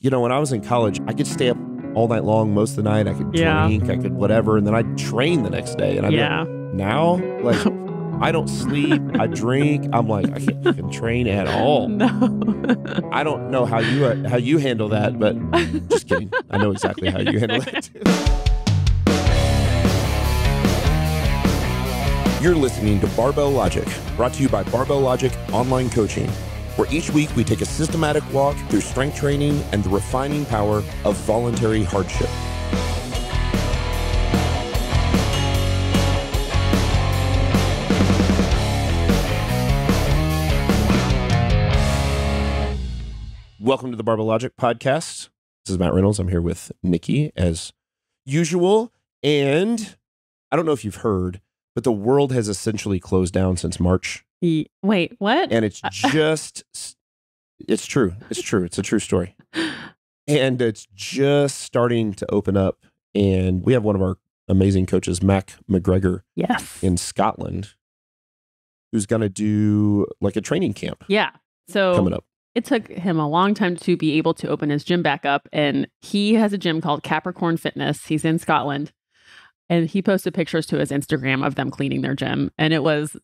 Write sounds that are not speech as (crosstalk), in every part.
you know, when I was in college, I could stay up all night long most of the night. I could Yeah. drink, I could whatever, and then I'd train the next day. And I'd be like, Yeah. now, like, (laughs) I don't sleep, I drink. I'm like, I can't fucking train at (laughs) all. No. I don't know how you uh, how you handle that, but just kidding. I know exactly (laughs) how you handle. Too. You're listening to Barbell Logic, brought to you by Barbell Logic Online Coaching, where each week we take a systematic walk through strength training and the refining power of voluntary hardship. Welcome to the Barbell Logic podcast. This is Matt Reynolds. I'm here with Nikki as usual. And I don't know if you've heard, but the world has essentially closed down since March. Ye- Wait, what? And it's uh, (laughs) just, it's true. It's true. It's a true story. And it's just starting to open up. And we have one of our amazing coaches, Mac McGregor, yes. in Scotland, who's going to do like a training camp yeah. So coming up. it took him a long time to be able to open his gym back up. And he has a gym called Capricorn Fitness. He's in Scotland. And he posted pictures to his Instagram of them cleaning their gym. And it was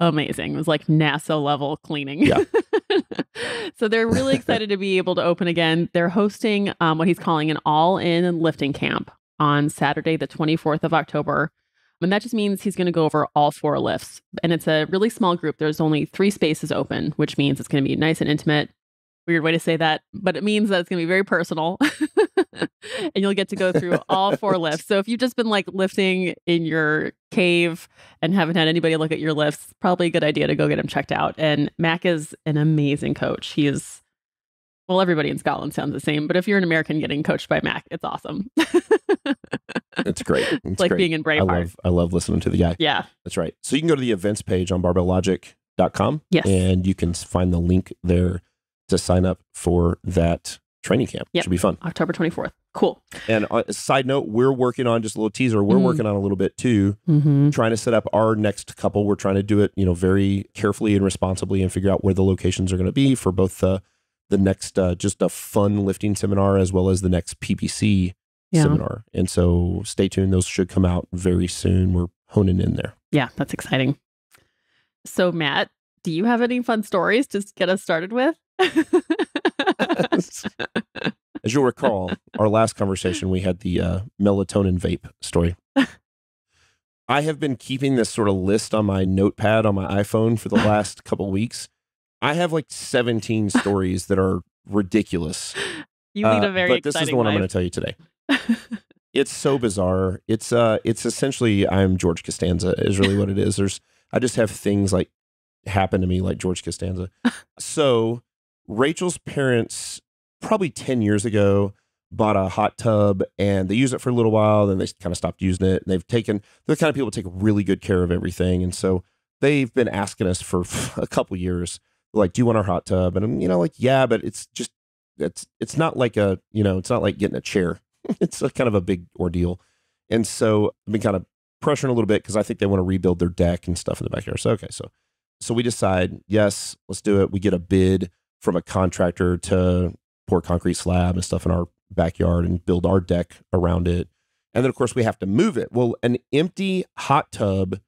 amazing. It was like NASA level cleaning. Yeah. (laughs) so they're really (laughs) excited to be able to open again. They're hosting um, what he's calling an all in lifting camp on Saturday, the 24th of October. And that just means he's going to go over all four lifts. And it's a really small group. There's only three spaces open, which means it's going to be nice and intimate. Weird way to say that, but it means that it's going to be very personal. (laughs) (laughs) and you'll get to go through all four lifts. So if you've just been like lifting in your cave and haven't had anybody look at your lifts, probably a good idea to go get him checked out. And Mac is an amazing coach. He is, well, everybody in Scotland sounds the same, but if you're an American getting coached by Mac, it's awesome. (laughs) It's great. It's like great. being in I Braveheart. love, I love listening to the guy. yeah. That's right. So you can go to the events page on barbelllogic.com Yes. and you can find the link there to sign up for that training camp. Yep. Should be fun. October 24th. Cool. And uh, a side note, we're working on just a little teaser. We're Mm. working on a little bit too, Mm-hmm. trying to set up our next couple. We're trying to do it, you know, very carefully and responsibly and figure out where the locations are going to be for both the the next uh, just a fun lifting seminar as well as the next PPC Yeah. seminar. And so stay tuned. Those should come out very soon. We're honing in there. Yeah, that's exciting. So, Matt, do you have any fun stories to get us started with? (laughs) (laughs) As you'll recall, our last conversation, we had the uh, melatonin vape story. (laughs) I have been keeping this sort of list on my notepad on my iPhone for the (laughs) last couple weeks. I have like 17 stories that are ridiculous. you lead Uh, a very but this is the one I'm going to tell you today. It's so bizarre. It's uh it's essentially I'm George Costanza is really what it is. There's I just have things like happen to me like George Costanza. so Rachel's parents probably 10 years ago bought a hot tub and they used it for a little while then they kind of stopped using it and they've taken they're the kind of people who take really good care of everything and so they've been asking us for (laughs) a couple years like do you want our hot tub? And I'm you know like yeah but it's just it's it's not like a you know it's not like getting a chair. (laughs) It's a kind of a big ordeal. And so I've been kind of pressuring a little bit because I think they want to rebuild their deck and stuff in the backyard. So okay so so we decide yes let's do it. We get a bid from a contractor to pour concrete slab and stuff in our backyard and build our deck around it. And then of course we have to move it. Well an empty hot tub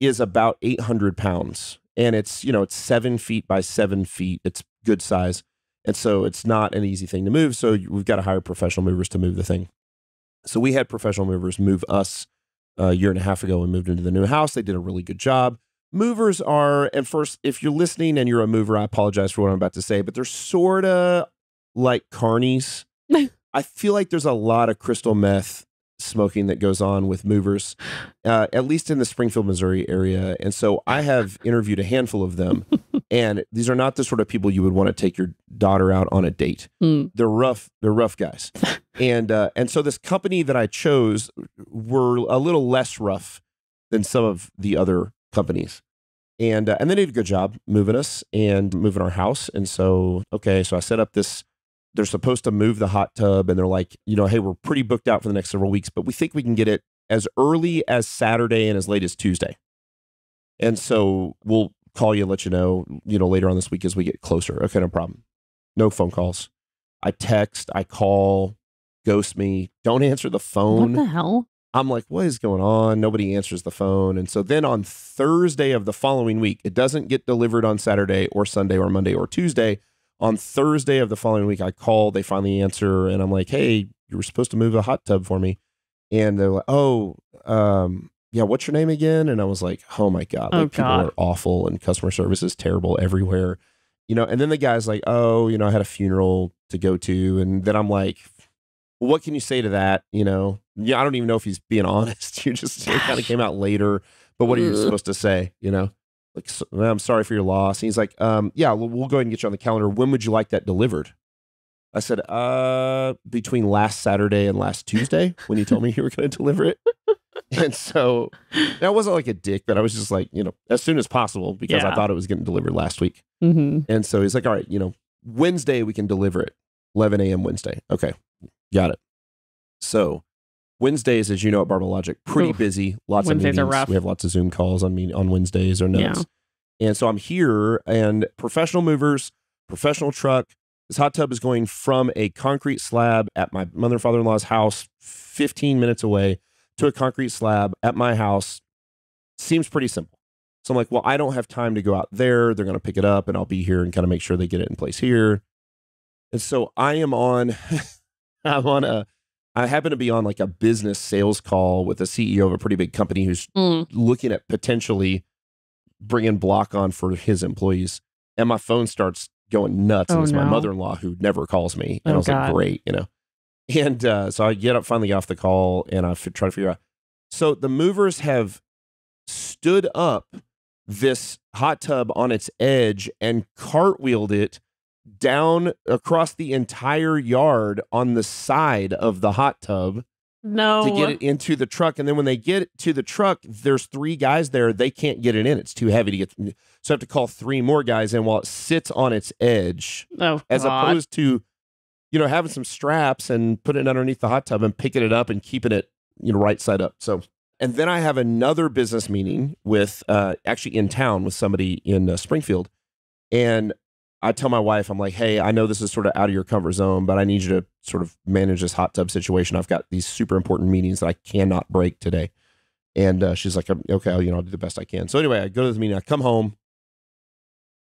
is about 800 pounds and it's you know it's seven feet by seven feet. It's good size and so it's not an easy thing to move so we've got to hire professional movers to move the thing. So we had professional movers move us uh, a year and a half ago and moved into the new house. They did a really good job movers are and first if you're listening and you're a mover i apologize for what i'm about to say but they're sort of like carnies. (laughs) I feel like there's a lot of crystal meth smoking that goes on with movers uh, at least in the springfield missouri area and so i have interviewed a handful of them (laughs) and these are not the sort of people you would want to take your daughter out on a date. Mm. they're rough they're rough guys. (laughs) And uh, and so this company that i chose were a little less rough than some of the other companies. And uh, and they did a good job moving us and moving our house. And so okay so i set up this they're supposed to move the hot tub and they're like you know hey we're pretty booked out for the next several weeks but we think we can get it as early as saturday and as late as tuesday. And so we'll call you let you know you know later on this week as we get closer. Okay no problem. No phone calls. I text, I call, ghost me, don't answer the phone. What the hell? I'm like, what is going on? Nobody answers the phone. And so then on Thursday of the following week, it doesn't get delivered on Saturday or Sunday or Monday or Tuesday. On Thursday of the following week, I call, they finally answer, and I'm like, hey, you were supposed to move a hot tub for me. And they're like, oh, um, yeah, what's your name again? And I was like, oh my God, Oh, like people God. are awful and customer service is terrible everywhere. You know, and then the guy's like, oh, you know, I had a funeral to go to. And then I'm like, well, what can you say to that? You know, yeah, I don't even know if he's being (laughs) honest. You just kind of came out later, but what are you supposed to say? You know, like so, I'm sorry for your loss. And he's like, um, yeah, we'll, we'll go ahead and get you on the calendar. When would you like that delivered? I said, uh, between last Saturday and last Tuesday when you told me you were going to deliver it. (laughs) And so that wasn't like a dick, but I was just like, you know, as soon as possible because I thought it was getting delivered last week. hmm And so he's like, all right, you know, Wednesday we can deliver it. 11 a.m. Wednesday. Okay. Got it. So Wednesdays, as you know at Barbell Logic, pretty Oof. busy. Lots Wednesdays of are meetings. rough. We have lots of Zoom calls on me on Wednesdays or notes. And so I'm here and professional movers, professional truck. This hot tub is going from a concrete slab at my mother and father in law's house, 15 minutes away, to a concrete slab at my house. Seems pretty simple. So I'm like, well, I don't have time to go out there. They're going to pick it up and I'll be here and kind of make sure they get it in place here. And so I am on, (laughs) I'm on a, I happen to be on like a business sales call with a CEO of a pretty big company who's Mm. looking at potentially bringing block on for his employees. And my phone starts going nuts. and Oh, it's my mother in law who never calls me. And I Oh, was like, great, you know. And uh, so I get up finally off the call and I f- try to figure out. So the movers have stood up this hot tub on its edge and cartwheeled it down across the entire yard on the side of the hot tub No. to get it into the truck. And then when they get it to the truck, there's three guys there. They can't get it in. It's too heavy to get. So I have to call three more guys in while it sits on its edge, Oh, as God. opposed to, you know, having some straps and putting it underneath the hot tub and picking it up and keeping it, you know, right side up. So, and then I have another business meeting with, uh, actually in town with somebody in uh, Springfield. And I tell my wife, I'm like, hey, I know this is sort of out of your comfort zone, but I need you to sort of manage this hot tub situation. I've got these super important meetings that I cannot break today. And uh, she's like, okay, I'll, you know, I'll do the best I can. So anyway, I go to the meeting, I come home,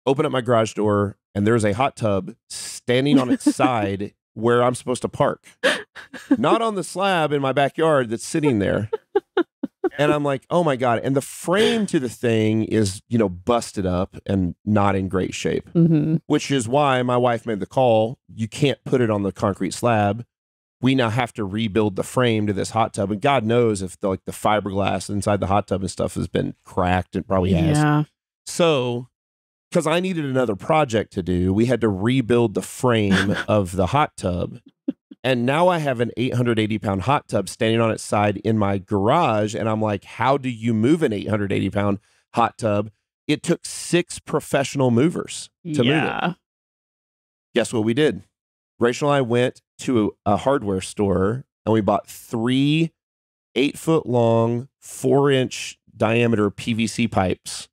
open up my garage door, and there's a hot tub standing on its (laughs) side where I'm supposed to park, not on the slab in my backyard that's sitting there. And I'm like, oh my God. And the frame to the thing is, you know, busted up and not in great shape hmm which is why my wife made the call. You can't put it on the concrete slab. We now have to rebuild the frame to this hot tub, and God knows if the, like the fiberglass inside the hot tub and stuff has been cracked. It probably has. Yeah. So, because I needed another project to do, we had to rebuild the frame (laughs) of the hot tub. And now I have an 880 pound hot tub standing on its side in my garage. And I'm like, how do you move an 880 pound hot tub? It took six professional movers to move it guess what we did? Rachel and I went to a hardware store and we bought three eight foot long, four inch diameter PVC pipes.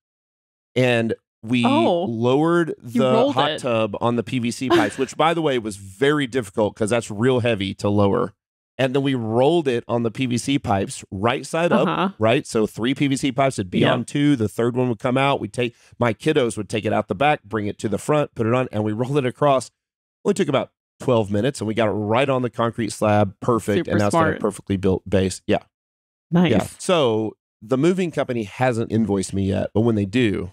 And we Oh, lowered the hot it. tub on the PVC (laughs) pipes, which by the way was very difficult because that's real heavy to lower. And then we rolled it on the PVC pipes right side up Uh-huh. right? So three PVC pipes would be Yep. on two. The third one would come out. We'd take my kiddos would take it out the back, bring it to the front, put it on, and we rolled it across. Only took about 12 minutes and we got it right on the concrete slab. Perfect. Super and that's it's a perfectly built base. Yeah. Nice. Yeah. So the moving company hasn't invoiced me yet, but when they do,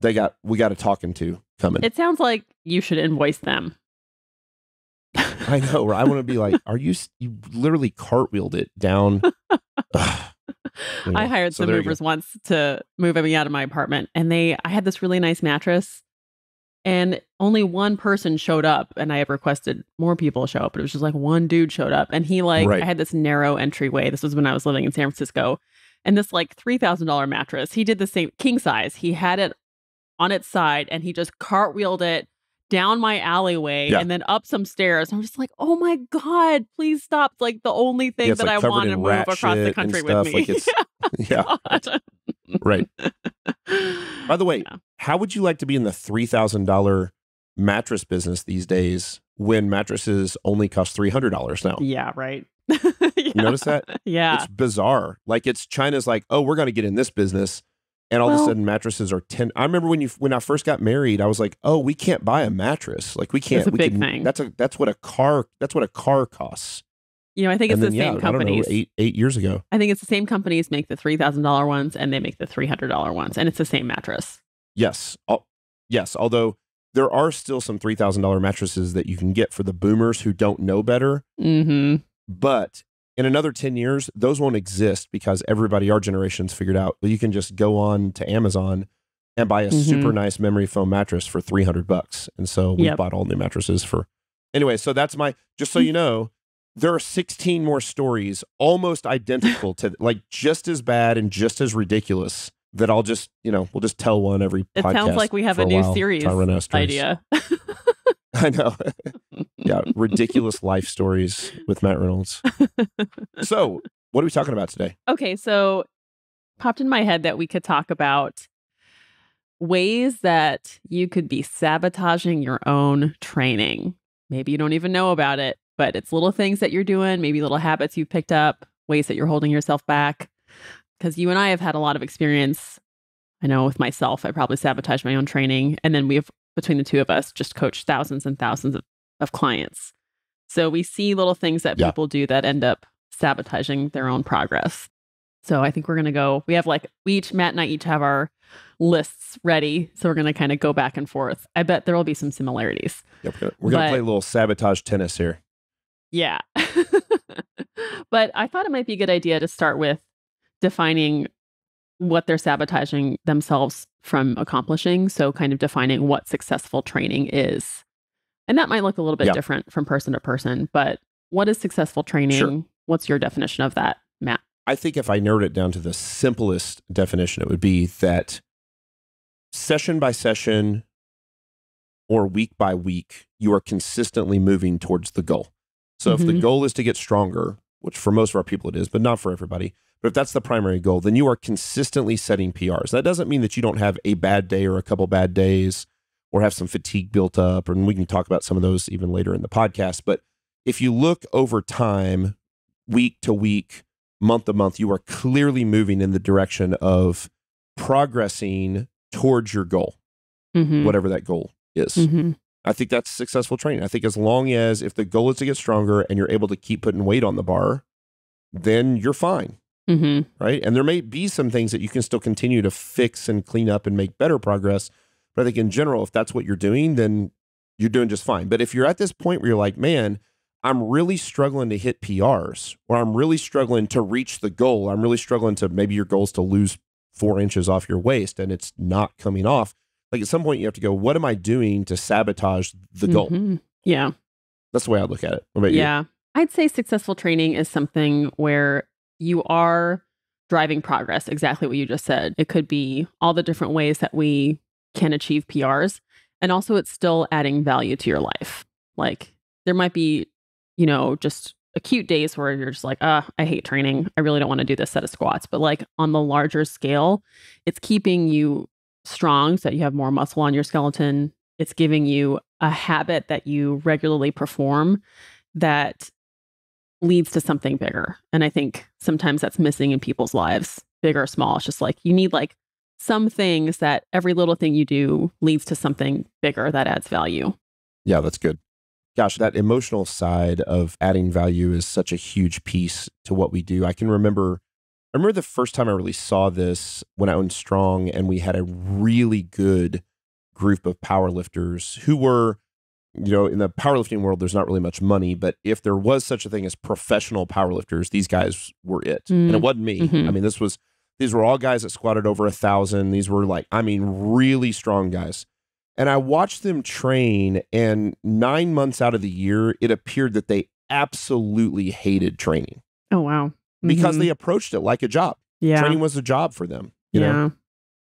they got we got a talking to coming. It sounds like you should invoice them. I know, right? I want to be like, are you you literally cartwheeled it down? (laughs) (sighs) Anyway, I hired so some movers once to move me out of my apartment, and they I had this really nice mattress, and only one person showed up, and I had requested more people show up, but it was just like one dude showed up, and he like Right. I had this narrow entryway. This was when I was living in San Francisco, and this like three thousand dollar mattress. He did the same king size. He had it on its side, and he just cartwheeled it down my alleyway Yeah. and then up some stairs. I'm just like, oh my god, please stop! It's like the only thing Yeah, that like, I want to move across the country with me. like it's- (laughs) (laughs) yeah. Right. (laughs) By the way, Yeah. how would you like to be in the three thousand dollar mattress business these days when mattresses only cost $300 now. Yeah, right. You notice that? Yeah. It's bizarre. Like it's China's like, "Oh, we're going to get in this business." And all of a sudden mattresses are 10 I remember when you when I first got married, I was like, "Oh, we can't buy a mattress. Like we can't that's a we big can, thing. That's a that's what a car that's what a car costs." You know, I think it's and the same yeah, I don't know, companies. 8 8 years ago. I think it's the same companies make the three thousand dollar ones and they make the three hundred dollar ones, and it's the same mattress. Yes. Yes, although there are still some $3,000 mattresses that you can get for the boomers who don't know better, Mm-hmm. but in another 10 years, those won't exist because everybody our generation's figured out well, you can just go on to Amazon and buy a Mhm. super nice memory foam mattress for 300 bucks. And so we Yep. bought all new mattresses for Anyway, so that's my just so you know, there are 16 more stories almost identical to like just as bad and just as ridiculous that I'll just, you know, we'll just tell one every It sounds like we have for a new while series I run out of idea. (laughs) (laughs) I know. yeah, ridiculous life stories with Matt Reynolds. So, what are we talking about today? Okay, so popped in my head that we could talk about ways that you could be sabotaging your own training. Maybe you don't even know about it, but it's little things that you're doing, maybe little habits you've picked up, ways that you're holding yourself back. Because you and I have had a lot of experience. I know with myself, I probably sabotage my own training. And then we've, between the two of us, just coached thousands and thousands of, of clients. So we see little things that Yeah. people do that end up sabotaging their own progress. So I think we're going to go. We have like, we each, Matt and I each have our lists ready. So we're going to kind of go back and forth. I bet there will be some similarities. Yep, we're gonna But- play a little sabotage tennis here. Yeah. (laughs) but I thought it might be a good idea to start with defining what they're sabotaging themselves from accomplishing. So, kind of defining what successful training is. And that might look a little bit Yeah. different from person to person, but what is successful training? What's your definition of that, Matt? I think if I narrowed it down to the simplest definition, it would be that session by session or week by week, you are consistently moving towards the goal. So if the Mhm. goal is to get stronger, which for most of our people it is, but not for everybody, but if that's the primary goal, then you are consistently setting PRs. That doesn't mean that you don't have a bad day or a couple bad days or have some fatigue built up. And we can talk about some of those even later in the podcast. But if you look over time, week to week, month to month, you are clearly moving in the direction of progressing towards your goal, Mm-hmm. whatever that goal is. Mm-hmm. I think that's successful training. I think as long as if the goal is to get stronger and you're able to keep putting weight on the bar, then you're fine, Mm-hmm. right? And there may be some things that you can still continue to fix and clean up and make better progress. But I think in general, if that's what you're doing, then you're doing just fine. But if you're at this point where you're like, man, I'm really struggling to hit PRs, or I'm really struggling to reach the goal, I'm really struggling to maybe your goal is to lose four inches off your waist and it's not coming off. Like at some point, you have to go, what am I doing to sabotage the goal? Mhm. Yeah. That's the way I look at it. What about you? Yeah. I'd say successful training is something where you are driving progress, exactly what you just said. It could be all the different ways that we can achieve PRs. And also, it's still adding value to your life. Like, there might be, you know, just acute days where you're just like, ah, I hate training. I really don't want to do this set of squats. But like on the larger scale, it's keeping you strong so that you have more muscle on your skeleton. It's giving you a habit that you regularly perform that leads to something bigger. And I think sometimes that's missing in people's lives, big or small. It's just like you need like some things that every little thing you do leads to something bigger that adds value. Yeah, that's good. Gosh, that emotional side of adding value is such a huge piece to what we do. I can remember I remember the first time I really saw this when I owned Strong and we had a really good group of powerlifters who were, you know, in the powerlifting world, there's not really much money, but if there was such a thing as professional powerlifters, these guys were it. And it Mm. wasn't me. Mhm. I mean, this was, these were all guys that squatted over a thousand. These were like, I mean, really strong guys. And I watched them train, and nine months out of the year, it appeared that they absolutely hated training Oh wow. because Mhm. they approached it like a job. yeah. Training was a job for them. You yeah. know?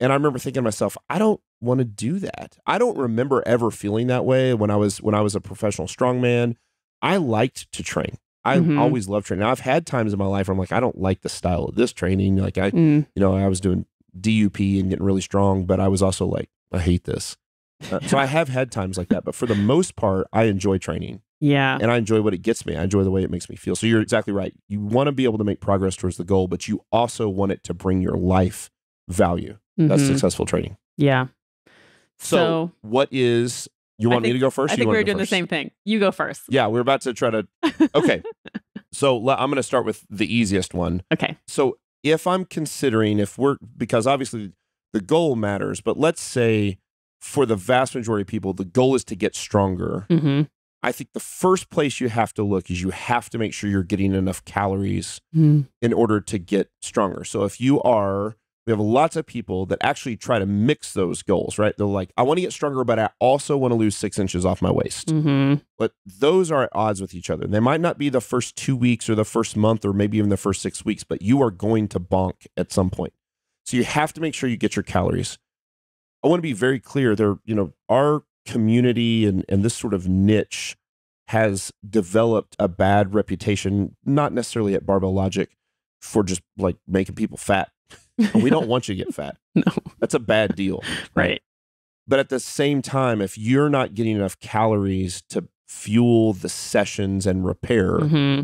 And I remember thinking to myself, I don't want to do that. I don't remember ever feeling that way when I was when I was a professional strongman. I liked to train. I Mhm. always loved training. Now, I've had times in my life where I'm like, I don't like the style of this training. Like I, Mm. you know, I was doing DUP and getting really strong, but I was also like, I hate this. Uh, so I have had times like that, but for the most part, I enjoy training Yeah. and I enjoy what it gets me. I enjoy the way it makes me feel. So you're exactly right. You want to be able to make progress towards the goal, but you also want it to bring your life value. That's Mhm. successful training. Yeah. So, So, what is you want me to go first? I think we were doing the same thing. You go first. Yeah, we're about to try to. Okay. (laughs) so I'm going to start with the easiest one. Okay. So if I'm considering if we're because obviously the goal matters, but let's say for the vast majority of people, the goal is to get stronger. hmm I think the first place you have to look is you have to make sure you're getting enough calories Mm. in order to get stronger. So if you are, we have lots of people that actually try to mix those goals, right? They're like, I want to get stronger, but I also want to lose six inches off my waist. hmm But those are at odds with each other. They might not be the first two weeks or the first month or maybe even the first six weeks, but you are going to bonk at some point. So you have to make sure you get your calories. I want to be very clear there, you know, our community and, and this sort of niche has developed a bad reputation, not necessarily at Barbell Logic, for just like making people fat. We don't (laughs) want you to get fat. No. That's a bad deal. (laughs) Right. But at the same time, if you're not getting enough calories to fuel the sessions and repair, hmm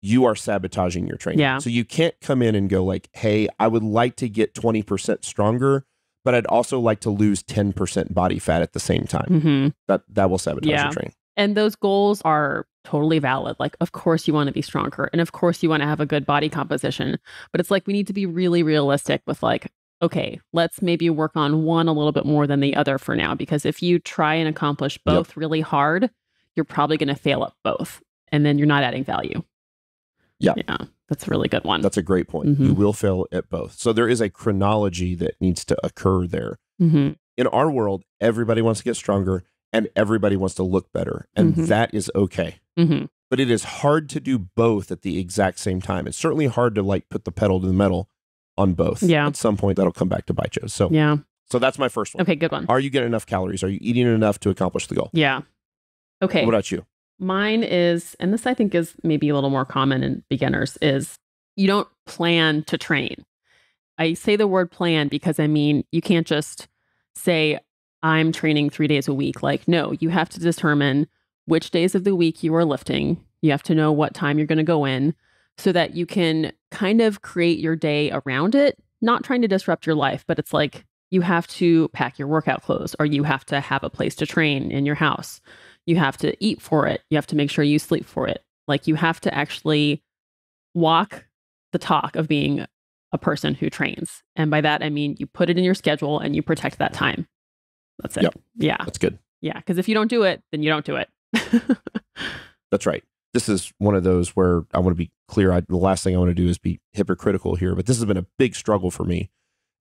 you are sabotaging your training. Yeah. So you can't come in and go like, "Hey, I would like to get 20% stronger, but I'd also like to lose 10% body fat at the same time." hmm That that will sabotage Yeah. your training. And those goals are totally valid. Like, of course, you want to be stronger. And of course, you want to have a good body composition. But it's like we need to be really realistic with, like, okay, let's maybe work on one a little bit more than the other for now. Because if you try and accomplish both really hard, you're probably going to fail at both. And then you're not adding value. Yeah. Yeah. That's a really good one. That's a great point. Mhm. You will fail at both. So there is a chronology that needs to occur there. hmm In our world, everybody wants to get stronger and everybody wants to look better, and Mhm. that is okay. hmm but it is hard to do both at the exact same time. It's certainly hard to like put the pedal to the metal on both. Yeah. At some point that'll come back to bite you. So Yeah. so that's my first one. Okay. Good one. Are you getting enough calories? Are you eating enough to accomplish the goal? Yeah. Okay. What about you? Mine is, and this I think is maybe a little more common in beginners, is you don't plan to train. I say the word plan because I mean, you can't just say, I'm training three days a week. Like, no, you have to determine which days of the week you are lifting. You have to know what time you're going to go in so that you can kind of create your day around it, not trying to disrupt your life, but it's like you have to pack your workout clothes or you have to have a place to train in your house you have to eat for it. You have to make sure you sleep for it. Like you have to actually walk the talk of being a person who trains. And by that, I mean you put it in your schedule and you protect that time. That's it. Yep. Yeah. That's good. Yeah. Because if you don't do it, then you don't do it. (laughs) That's right. This is one of those where I want to be clear. I, the last thing I want to do is be hypocritical here, but this has been a big struggle for me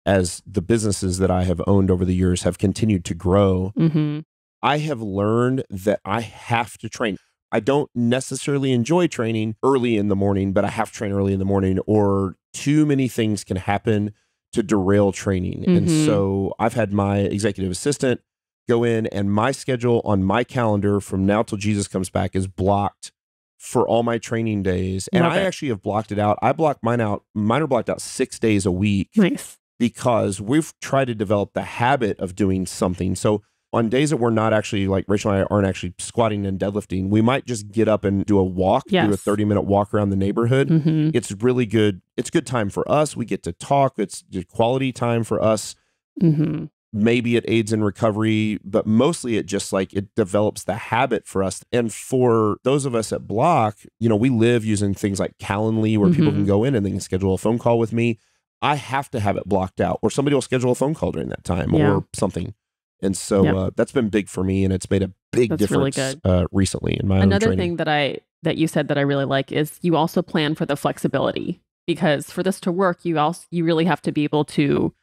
as the businesses that I have owned over the years have continued to grow hmm I have learned that I have to train. I don't necessarily enjoy training early in the morning, but I have to train early in the morning, or too many things can happen to derail training. And Mhm. so I've had my executive assistant go in, and my schedule on my calendar from now till Jesus comes back is blocked for all my training days. And Love I it. actually have blocked it out. I block mine out, mine are blocked out six days a week Nice. because we've tried to develop the habit of doing something. So on days that we're not actually like Rachel and I aren't actually squatting and deadlifting, we might just get up and do a walk, do a 30 minute walk around the neighborhood. hmm It's really good. It's good time for us. We get to talk. It's good quality time for us. hmm Maybe it aids in recovery, but mostly it just like it develops the habit for us. And for those of us at Block, you know, we live using things like Calendly where people Mhm. can go in and they can schedule a phone call with me. I have to have it blocked out, or somebody will schedule a phone call during that time Yeah. or something. And so Yeah. uh, that's been big for me, and it's made a big That's really difference good. uh, recently in my own Another thing that I that you said that I really like is you also plan for the flexibility because for this to work, you also you really have to be able to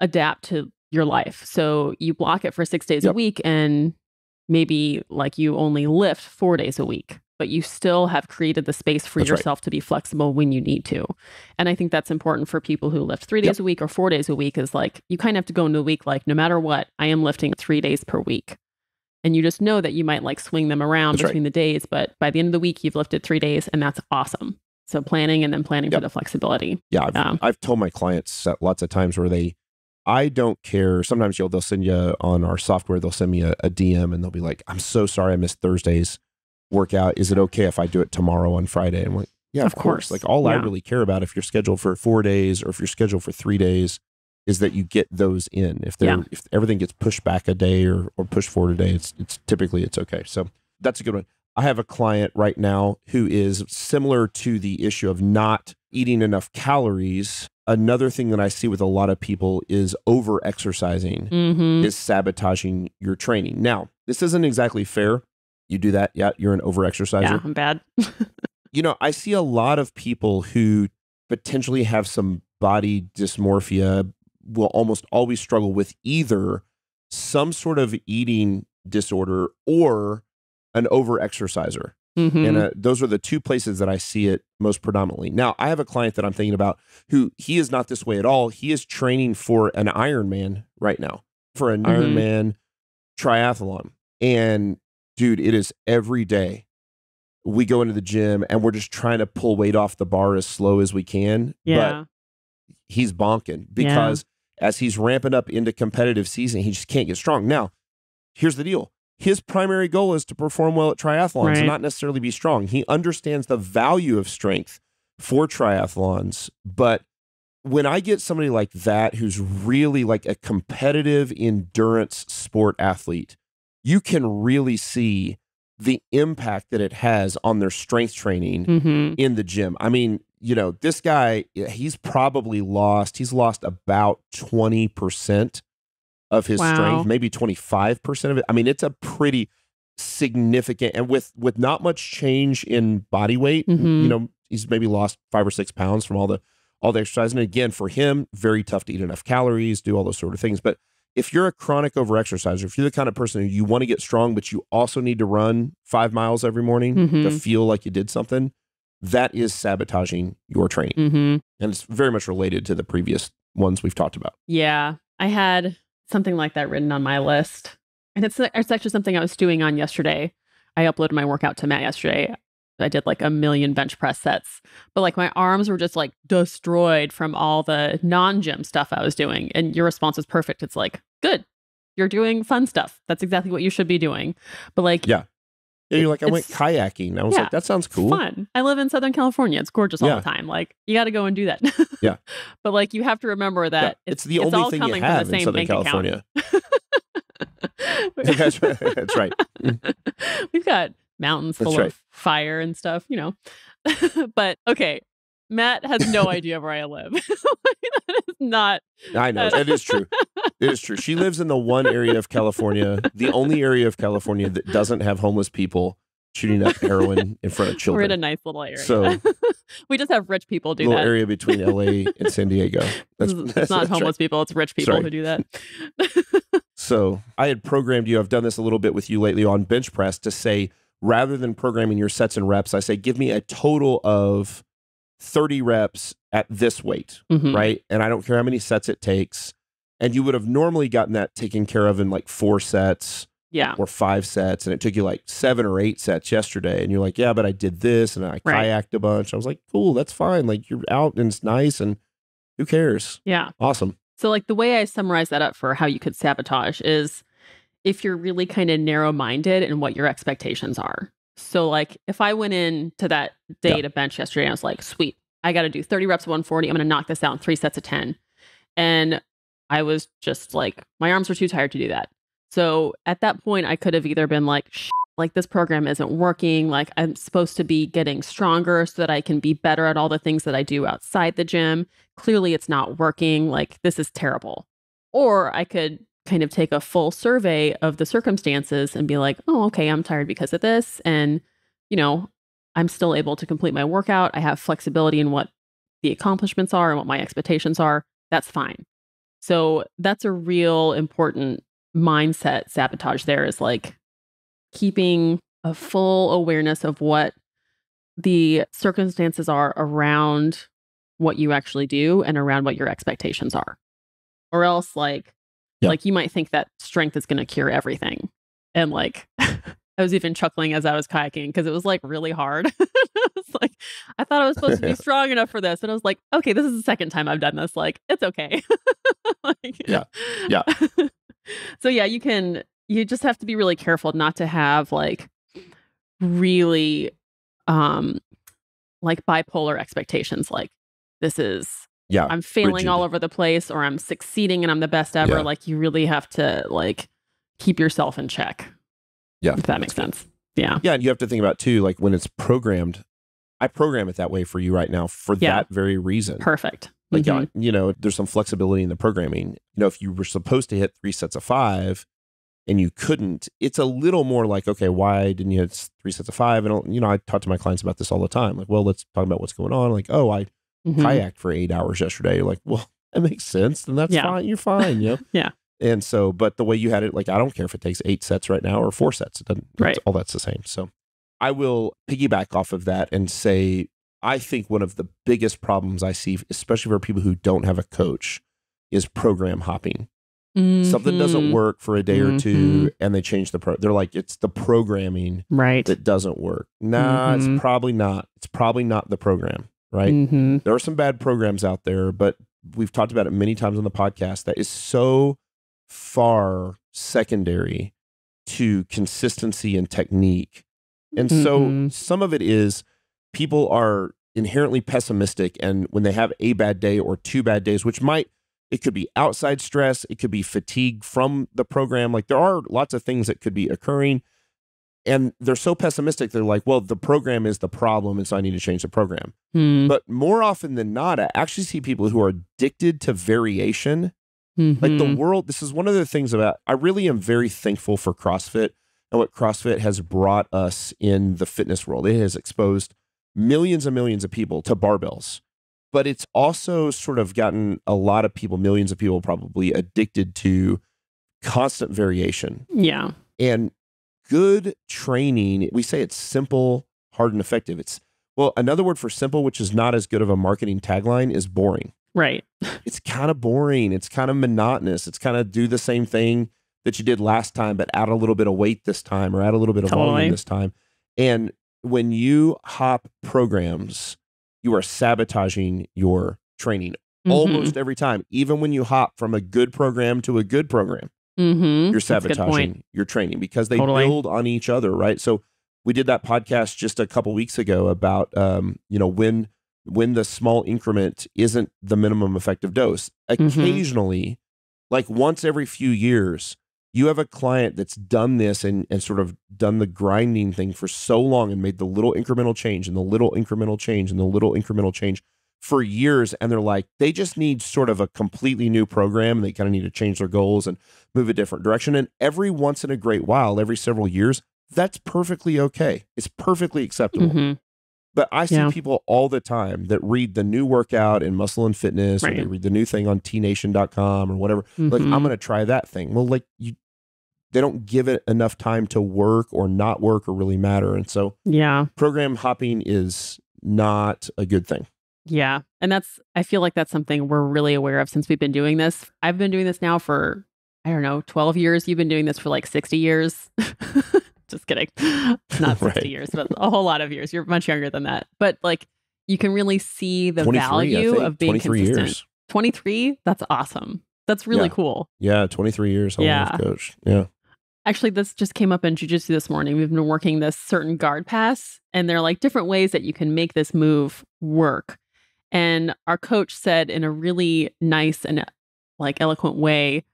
adapt to your life. So you block it for six days a week, and maybe like you only lift four days a week, but you still have created the space for That's right. yourself to be flexible when you need to. And I think that's important for people who lift three days a week or four days a week. Is like you kind of have to go into a week like no matter what, I am lifting three days per week. And you just know that you might like swing them around That's right. between the days, but by the end of the week, you've lifted three days, and that's awesome. So planning and then planning Yep. for the flexibility. Yeah, I've, Yeah. I've told my clients lots of times where they I don't care. Sometimes you'll they'll send you on our software. They'll send me a, a DM and they'll be like, "I'm so sorry I missed Thursday's workout. Is it okay if I do it tomorrow on Friday?" And like, "Yeah, of, Of course. course. Like all I really care about if you're scheduled for four days or if you're scheduled for three days is that you get those in. If they're Yeah. if everything gets pushed back a day or or pushed forward a day, it's it's typically it's okay. So that's a good one. I have a client right now who is similar to the issue of not eating enough calories. Another thing that I see with a lot of people is over exercising Mm-hmm. is sabotaging your training. Now, this isn't exactly fair. You do that, yeah, you're an over exerciser. Yeah, I'm bad. (laughs) You know, I see a lot of people who potentially have some body dysmorphia will almost always struggle with either some sort of eating disorder or an over exerciser. Mhm. And uh, those are the two places that I see it most predominantly. Now, I have a client that I'm thinking about who he is not this way at all. He is training for an Ironman right now, for an Mhm. Ironman triathlon. And dude, it is every day. We go into the gym and we're just trying to pull weight off the bar as slow as we can. yeah. But he's bonking because as he's ramping up into competitive season, he just can't get strong. Now, here's the deal. His primary goal is to perform well at triathlons, Right. not necessarily be strong. He understands the value of strength for triathlons, but when I get somebody like that who's really like a competitive endurance sport athlete, you can really see the impact that it has on their strength training hmm in the gym. I mean, you know, this guy, he's probably lost, he's lost about 20% of his Wow. strength, maybe 25% of it. I mean, it's a pretty significant and with with not much change in body weight, Mhm. you know, he's maybe lost 5 or 6 pounds from all the all the exercise and again, for him, very tough to eat enough calories, do all those sort of things, but if you're a chronic overexerciser, if you're the kind of person who you want to get strong, but you also need to run five miles every morning to Mhm. feel like you did something, that is sabotaging your training. hmm And it's very much related to the previous ones we've talked about. Yeah, I had something like that written on my list, and it's it's actually something I was doing on yesterday. I uploaded my workout to Matt yesterday. I did like a million bench press sets, but like my arms were just like destroyed from all the non gym stuff I was doing. And your response was perfect. It's like, good, you're doing fun stuff. That's exactly what you should be doing. But like, Yeah. Yeah, you're like, I went kayaking. I was yeah, like, that sounds cool. fun. I live in Southern California. It's gorgeous all Yeah. the time. Like, you got to go and do that. Yeah. (laughs) but like, you have to remember Yeah, that it's, the it's only thing you coming from the have in same Southern. California. (laughs) (laughs) that's, right. that's right. We've got mountains That's full right. of fire and stuff, you know. (laughs) but okay, Matt has no (laughs) idea where I live. (laughs) that is not. I know. It is true. It is true. She lives in the one area of California, the only area of California that doesn't have homeless people shooting up heroin in front of children. We're in a nice little area. So- we just have rich people do little that. area between LA and San Diego. That's, it's that's- not that's right. homeless people; it's rich people Sorry. who do that. So I had programmed you. I've done this a little bit with you lately on bench press to say rather than programming your sets and reps, I say give me a total of 30 reps at this weight, Mhm. right? And I don't care how many sets it takes. And you would have normally gotten that taken care of in like four sets Yeah. or five sets. And it took you like seven or eight sets yesterday. And you're like, yeah, but I did this and I Right. kayaked a bunch. I was like, cool, that's fine. Like you're out and it's nice. And who cares? Yeah. Awesome. So, like, the way I summarize that up for how you could sabotage is if you're really kind of narrow minded in what your expectations are. So, like, if I went in to that day Yeah. to bench yesterday, and I was like, sweet, I got to do 30 reps of 140. I'm going to knock this out in three sets of 10. And I was just like, my arms were too tired to do that. So, at that point, I could have either been like, like, this program isn't working. Like, I'm supposed to be getting stronger so that I can be better at all the things that I do outside the gym clearly it's not working. Like, this is terrible. Or I could kind of take a full survey of the circumstances and be like, oh, okay, I'm tired because of this. And, you know, I'm still able to complete my workout. I have flexibility in what the accomplishments are and what my expectations are. That's fine. So that's a real important mindset sabotage there is like keeping a full awareness of what the circumstances are around what you actually do and around what your expectations are. Or else like Yeah. like you might think that strength is going to cure everything. And like (laughs) I was even chuckling as I was kayaking because it was like really hard. (laughs) it's like I thought I was supposed to be (laughs) strong enough for this, and I was like, okay, this is the second time I've done this. Like it's okay. like, yeah, yeah. so yeah, you can. You just have to be really careful not to have like really um like bipolar expectations. Like this is yeah, I'm failing rigid. all over the place, or I'm succeeding and I'm the best ever. Yeah. Like you really have to like keep yourself in check. Yeah. If that makes sense. Yeah. Yeah. And you have to think about too, like when it's programmed, I program it that way for you right now for yeah. that very reason. Perfect. Like, mm-hmm. you know, there's some flexibility in the programming. You know, if you were supposed to hit three sets of five and you couldn't, it's a little more like, okay, why didn't you hit three sets of five? And, you know, I talk to my clients about this all the time. Like, well, let's talk about what's going on. Like, oh, I mm-hmm. kayaked for eight hours yesterday. You're like, well, (laughs) that makes sense. Then that's yeah. fine. You're fine. Yeah. (laughs) yeah. And so, but the way you had it, like, I don't care if it takes eight sets right now or four sets. It doesn't, right. all that's the same. So I will piggyback off of that and say, I think one of the biggest problems I see, especially for people who don't have a coach, is program hopping. Mm-hmm. Something doesn't mm-hmm. work for a day mm-hmm. or two, mm-hmm. and they change the pro. They're like, it's the programming right that doesn't work. Nah, mm-hmm. it's probably not. It's probably not the program. Right. Mm-hmm. There are some bad programs out there, but we've talked about it many times on the podcast. That is so far secondary to consistency and technique. And mm-hmm. so some of it is people are inherently pessimistic and when they have a bad day or two bad days, which might it could be outside stress, it could be fatigue from the program. Like there are lots of things that could be occurring. And they're so pessimistic, they're like, well, the program is the problem, and so I need to change the program. Hmm. But more often than not, I actually see people who are addicted to variation Mm-hmm. Like the mm-hmm. world, this is one of the things about, I really am very thankful for CrossFit and what CrossFit has brought us in the fitness world. It has exposed millions and millions of people to barbells, but it's also sort of gotten a lot of people, millions of people probably addicted to constant variation. Yeah. And good training, we say it's simple, hard, and effective. It's, well, another word for simple, which is not as good of a marketing tagline, is boring. Right. (laughs) it's kind of boring. It's kind of monotonous. It's kind of do the same thing that you did last time, but add a little bit of weight this time or add a little bit of totally. volume this time. And when you hop programs, you are sabotaging your training mm-hmm. almost every time. Even when you hop from a good program to a good program, mm-hmm. you're sabotaging your training because they totally. build on each other, right? So we did that podcast just a couple weeks ago about um, you know when when the small increment isn't the minimum effective dose. Mm-hmm. Occasionally, mm-hmm. like once every few years, you have a client that's done this and, and sort of done the grinding thing for so long and made the little incremental change and the little incremental change and the little incremental change for years. And they're like, they just need sort of a completely new program. They kind of need to change their goals and move a different direction. And every once in a great while, every several years, that's perfectly okay. It's perfectly acceptable. Mm-hmm. But I see yeah. people all the time that read the new workout in Muscle and Fitness, right. or they read the new thing on tnation.com or whatever. Mm-hmm. Like, I'm mm-hmm. going to try that thing. Well, like, you, they don't give it enough time to work or not work or really matter. And so, yeah, program hopping is not a good thing. Yeah. And that's, I feel like that's something we're really aware of since we've been doing this. I've been doing this now for, I don't know, 12 years. You've been doing this for like 60 years. (laughs) Just kidding. (laughs) Not 60 right. years, but a whole lot of years. You're much younger than that. But like you can really see the value of being 23 consistent. Years. 23? That's awesome. That's really yeah. cool. Yeah, 23 years. Yeah. Coach. Yeah. Actually, this just came up in jujitsu this morning. We've been working this certain guard pass, and there are like different ways that you can make this move work. And our coach said in a really nice and uh, like eloquent way,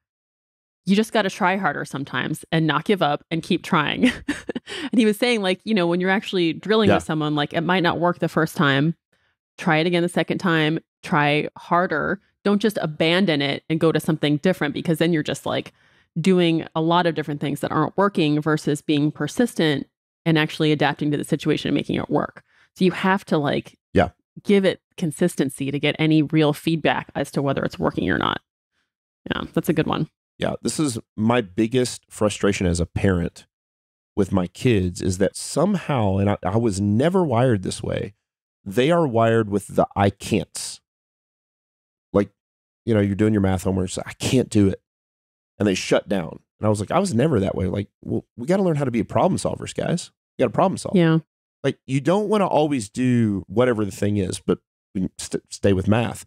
you just got to try harder sometimes and not give up and keep trying. (laughs) and he was saying, like, you know, when you're actually drilling yeah. with someone, like it might not work the first time. Try it again the second time, try harder. Don't just abandon it and go to something different because then you're just like doing a lot of different things that aren't working versus being persistent and actually adapting to the situation and making it work. So you have to like. Give it consistency to get any real feedback as to whether it's working or not. Yeah, that's a good one. Yeah, this is my biggest frustration as a parent with my kids is that somehow, and I, I was never wired this way, they are wired with the I can'ts. Like, you know, you're doing your math homework, so I can't do it. And they shut down. And I was like, I was never that way. Like, well, we got to learn how to be problem solvers, guys. You got to problem solve. Yeah. Like, you don't want to always do whatever the thing is, but st- stay with math.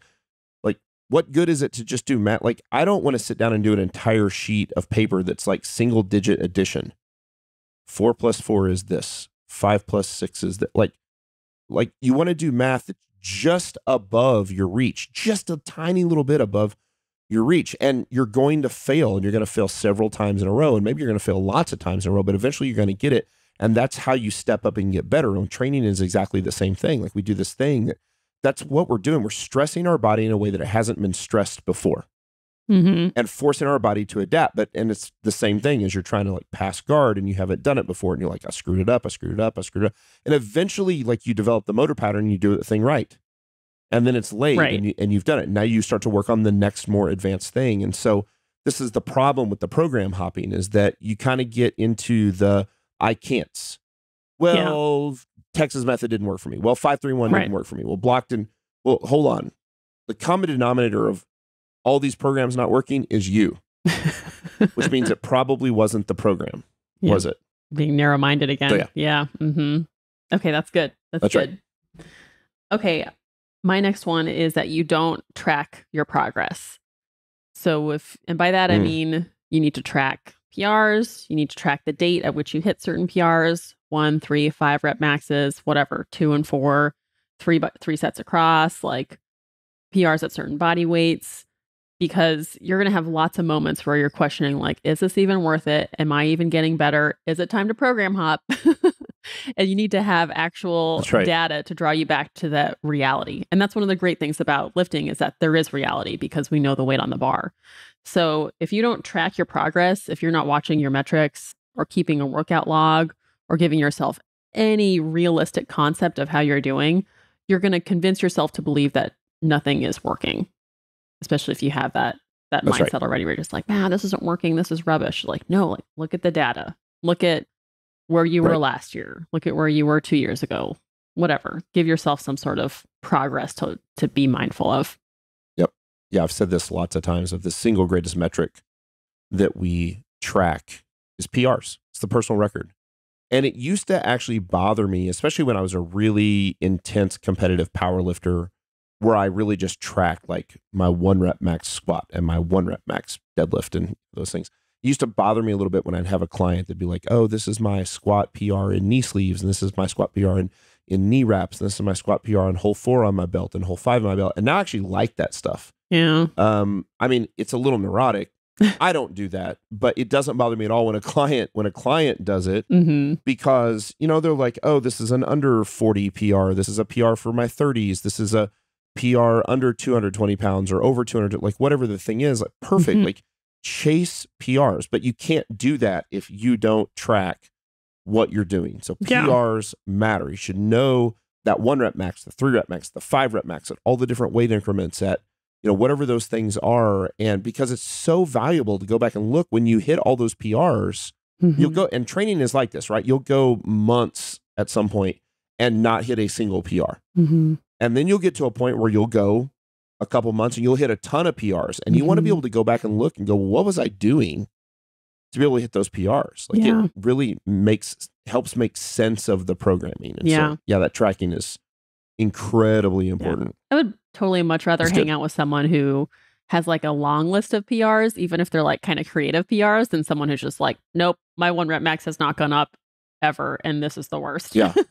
Like, what good is it to just do math? Like, I don't want to sit down and do an entire sheet of paper that's like single digit addition. Four plus four is this. Five plus six is that. Like, like you want to do math just above your reach, just a tiny little bit above your reach. And you're going to fail and you're going to fail several times in a row. And maybe you're going to fail lots of times in a row, but eventually you're going to get it. And that's how you step up and get better. And training is exactly the same thing. Like we do this thing that that's what we're doing. We're stressing our body in a way that it hasn't been stressed before Mm-hmm. and forcing our body to adapt. But and it's the same thing as you're trying to like pass guard and you haven't done it before, and you're like, I screwed it up, I screwed it up, I screwed it up. And eventually, like you develop the motor pattern you do the thing right. And then it's late Right. and, you, and you've done it. Now you start to work on the next more advanced thing. And so this is the problem with the program hopping is that you kind of get into the I can't. Well, Texas method didn't work for me. Well, 531 Right. didn't work for me. Well, Blockton, well, hold on. The common denominator of all these programs not working is you, (laughs) which means it probably wasn't the program, Yeah. was it? being narrow minded again. So, yeah. yeah. hmm Okay, that's good. That's, That's right. good. Okay. My next one is that you don't track your progress. So if and by that I Mm. mean you need to track PRs, you need to track the date at which you hit certain PRs, one, three, five rep maxes, whatever, two and four, three sets across, like PRs at certain body weights because you're going to have lots of moments where you're questioning like is this even worth it? Am i even getting better? Is it time to program hop (laughs) (laughs) and you need to have actual right. data to draw you back to that reality. And that's one of the great things about lifting is that there is reality because we know the weight on the bar. So if you don't track your progress if you're not watching your metrics or keeping a workout log or giving yourself any realistic concept of how you're doing you're going to convince yourself to believe that nothing is working especially if you have that that That's right. mindset already where you're just like man this isn't working. This is rubbish. Like no like look at the data. Look at where you were Right. last year look at where you were two years ago whatever give yourself some sort of progress to to be mindful of Yep. Yeah, I've said this lots of times of the single greatest metric that we track is PRs. It's the personal record. And it used to actually bother me, especially when I was a really intense competitive power lifter, where I really just tracked like my one rep max squat and my one rep max deadlift and those things. It used to bother me a little bit when I'd have a client that'd be like, oh, this is my squat PR in knee sleeves, and this is my squat PR in, in knee wraps, and this is my squat PR on hole four on my belt and hole five on my belt. And now I actually like that stuff. yeah Um, I mean, it's a little neurotic. (laughs) I don't do that, but it doesn't bother me at all when a client when a client does it mm-hmm. because you know they're like, oh, this is an under forty PR. This is a PR for my thirties. This is a PR under two hundred twenty pounds or over two hundred, like whatever the thing is. Like perfect. Mhm. Like chase PRs, but you can't do that if you don't track what you're doing. So Yeah. PRs matter. You should know that one rep max, the three rep max, the five rep max, at all the different weight increments at you know whatever those things are and because it's so valuable to go back and look when you hit all those PRs Mm-hmm. you'll go and training is like this right you'll go months at some point and not hit a single PR Mm-hmm. and then you'll get to a point where you'll go a couple months and you'll hit a ton of PRs and you want to be mm-hmm. able to go back and look and go well, what was I doing to be able to hit those PRs like Yeah. it really makes helps make sense of the programming and Yeah. so, yeah that tracking is incredibly important I would totally much rather Let's hang it. out with someone who has like a long list of PRs, even if they're like kind of creative PRs, than someone who's just like, nope, my one rep max has not gone up ever, and this is the worst. Yeah. (laughs)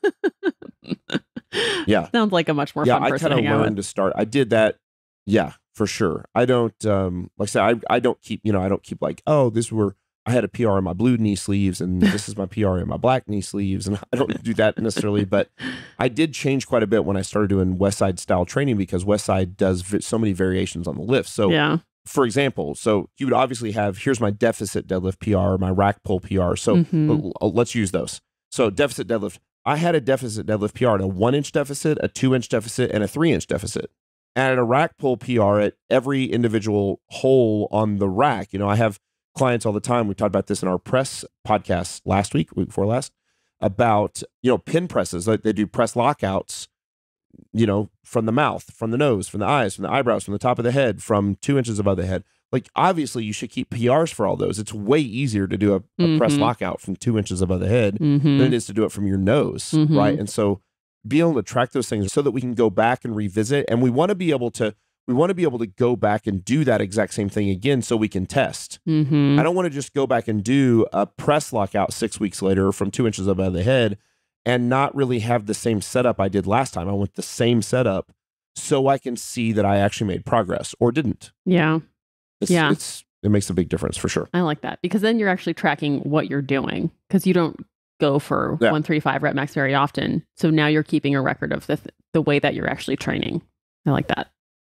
Yeah. Sounds like a much more yeah, fun I person to hang out learned with. to start. I did that. Yeah, for sure. I don't um like I said, I I don't keep, you know, I don't keep like, oh, this were I had a PR in my blue knee sleeves and (laughs) this is my PR in my black knee sleeves. And (laughs) I don't do that necessarily, but (laughs) I did change quite a bit when I started doing West Side style training because West Side does v- so many variations on the lift. So yeah. for example, so you would obviously have here's my deficit deadlift PR, my rack pull PR. So Mhm. l- let's use those. So deficit deadlift. I had a deficit deadlift PR a one inch deficit, a two inch deficit, and a three inch deficit. And a rack pull PR at every individual hole on the rack. You know, I have clients all the time. We talked about this in our press podcast last week, week before last, about you know pin presses. Like they do press lockouts. You know, from the mouth, from the nose, from the eyes, from the eyebrows, from the top of the head, from two inches above the head. like obviously you should keep PRs for all those. It's way easier to do a, a press Mhm. lockout from two inches above the head Mhm. than it is to do it from your nose, Mhm. right? And so be able to track those things so that we can go back and revisit. And we want to be able to we want to be able to go back and do that exact same thing again so we can test. Mhm. I don't want to just go back and do a press lockout six weeks later from two inches above the head and not really have the same setup I did last time. I want the same setup so I can see that I actually made progress or didn't. Yeah. It's, Yeah. it's it makes a big difference for sure. I like that because then you're actually tracking what you're doing because you don't go for Yeah. 135 rep max very often. So now you're keeping a record of the, the way that you're actually training. I like that.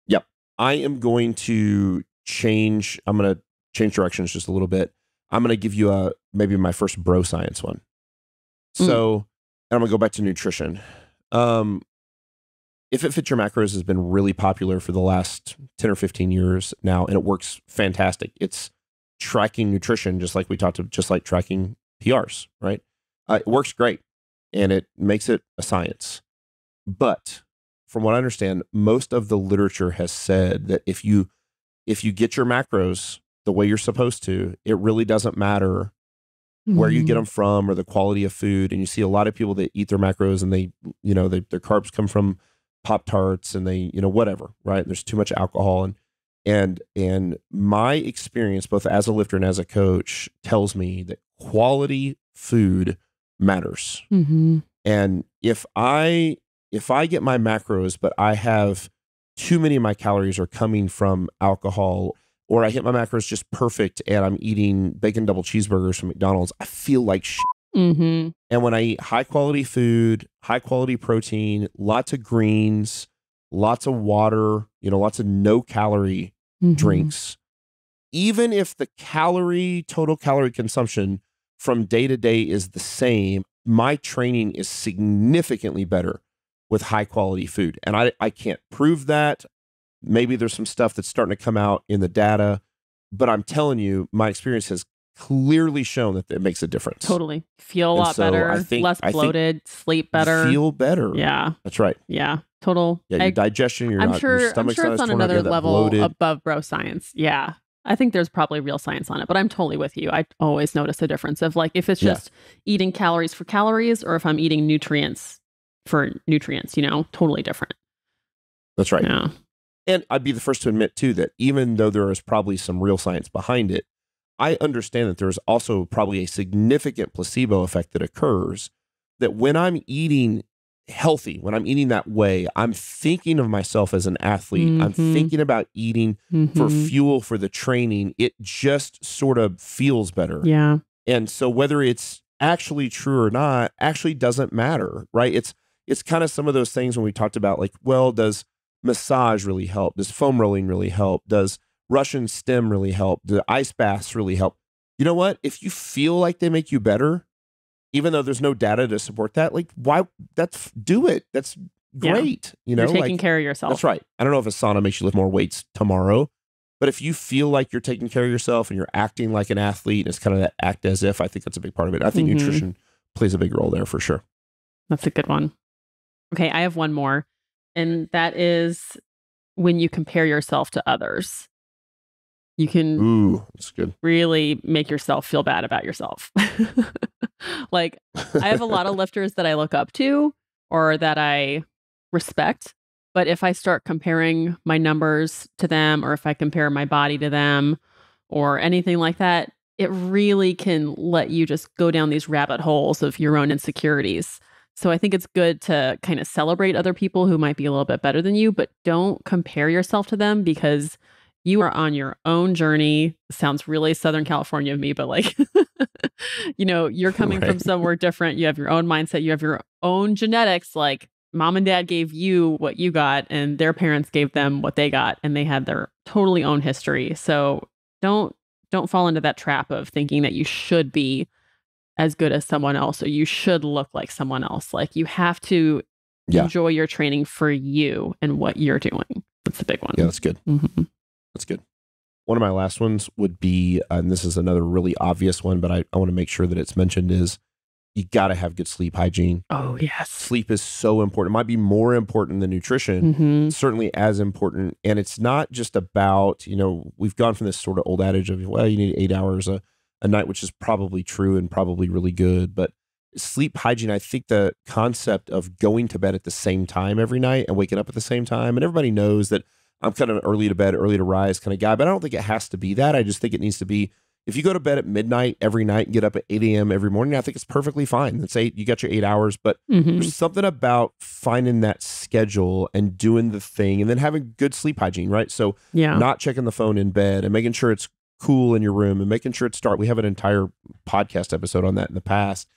Yep. I am going to change. I'm going to change directions just a little bit. I'm going to give you a maybe my first bro science one. Mm. So, and I'm going to go back to nutrition. Um, if it fits your macros has been really popular for the last 10 or 15 years now, and it works fantastic. It's tracking nutrition just like we talked to, just like tracking PRs, right? Uh, it works great and it makes it a science. But from what I understand, most of the literature has said that if you if you get your macros the way you're supposed to, it really doesn't matter where you get Mm-hmm. them from or the quality of food. And you see a lot of people that eat their macros and they, you know, they, their carbs come from Pop Tarts and they, you know, whatever, right? There's too much alcohol and and and my experience both as a lifter and as a coach tells me that quality food matters. Mhm. And if I if I get my macros, but I have too many of my calories are coming from alcohol, or I hit my macros just perfect and I'm eating bacon double cheeseburgers from McDonald's, I feel like shit. Mhm. And when I eat high quality food, high quality protein, lots of greens, lots of water, you know, lots of no calorie Mhm. drinks, even if the calorie, total calorie consumption from day to day is the same, my training is significantly better with high quality food. And I, I can't prove that. Maybe there's some stuff that's starting to come out in the data, but I'm telling you, my experience has clearly shown that it makes a difference. Totally. Feel a And lot so better, I think- less bloated, sleep better. Feel better. yeah. That's right. Yeah. Total. Yeah, your I- digestion, your I'm uh, sure your I'm sure it's on torn up, you're another level bloated. above bro science. Yeah. I think there's probably real science on it, but I'm totally with you. I always notice a difference of like if it's Yeah. just eating calories for calories or if I'm eating nutrients for nutrients, you know, totally different. That's right. Yeah. And I'd be the first to admit too that even though there is probably some real science behind it, I understand that there's also probably a significant placebo effect that occurs. That when I'm eating healthy, when I'm eating that way, I'm thinking of myself as an athlete. I'm Mhm. thinking about eating for Mhm. fuel for the training. It just sort of feels better. Yeah. And so whether it's actually true or not actually doesn't matter, right? It's it's kind of some of those things when we talked about like, well, does massage really help? Does foam rolling really help? Does Russian stim really help? Do ice baths really help? You know what? If you feel like they make you better, even though there's no data to support that, like why that's do it. That's Yeah. great. You know, You're taking like, care of yourself. that's right. I don't know if a sauna makes you lift more weights tomorrow, but if you feel like you're taking care of yourself and you're acting like an athlete, and it's kind of that act as if, I think that's a big part of it. I think Mhm. nutrition plays a big role there for sure. That's a good one. Okay, I have one more, and that is when you compare yourself to others. You can Ooh, that's good. really make yourself feel bad about yourself. (laughs) (laughs) like, I have a lot of (laughs) lifters that I look up to or that I respect. But if I start comparing my numbers to them, or if I compare my body to them, or anything like that, it really can let you just go down these rabbit holes of your own insecurities. So I think it's good to kind of celebrate other people who might be a little bit better than you, but don't compare yourself to them because you are on your own journey. Sounds really Southern California of me, but like, (laughs) you know, you're (laughs) coming from somewhere different. You have your own mindset, you have your own genetics. Like, mom and dad gave you what you got, and their parents gave them what they got, and they had their totally own history. So don't don't fall into that trap of thinking that you should be as good as someone else or you should look like someone else. Like you have to Yeah. enjoy your training for you and what you're doing. That's the big one. Yeah, that's good. Mhm. That's good. One of my last ones would be, and this is another really obvious one, but I, I want to make sure that it's mentioned is you got to have good sleep hygiene. Oh, yes. Sleep is so important. It might be more important than nutrition, hmm certainly as important. And it's not just about, you know, we've gone from this sort of old adage of, well, you need eight hours a, a night, which is probably true and probably really good. But sleep hygiene, I think the concept of going to bed at the same time every night and waking up at the same time, and everybody knows that I'm kind of an early to bed, early to rise kind of guy, but I don't think it has to be that. I just think it needs to be if you go to bed at midnight every night and get up at 8 a.m. every morning, I think it's perfectly fine. That's eight, you got your eight hours, but hmm there's something about finding that schedule and doing the thing and then having good sleep hygiene, right? So Yeah. not checking the phone in bed and making sure it's cool in your room and making sure it's dark. We have an entire podcast episode on that in the past.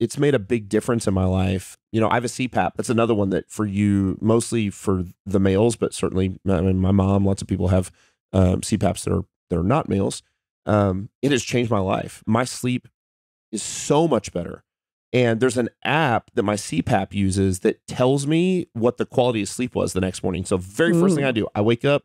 It's made a big difference in my life. You know, I have a CPAP. That's another one that for you, mostly for the males, but certainly, I mean, my mom, lots of people have um, CPAPs that are that are not males. Um, it has changed my life. My sleep is so much better. And there's an app that my CPAP uses that tells me what the quality of sleep was the next morning. So very first thing I do, I wake up